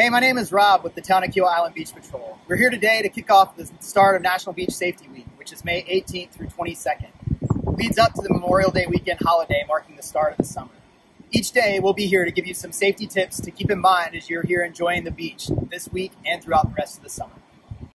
Hey, my name is Rob with the Town of Kiawah Island Beach Patrol. We're here today to kick off the start of National Beach Safety Week, which is May 18th through 22nd. It leads up to the Memorial Day weekend holiday marking the start of the summer. Each day, we'll be here to give you some safety tips to keep in mind as you're here enjoying the beach this week and throughout the rest of the summer.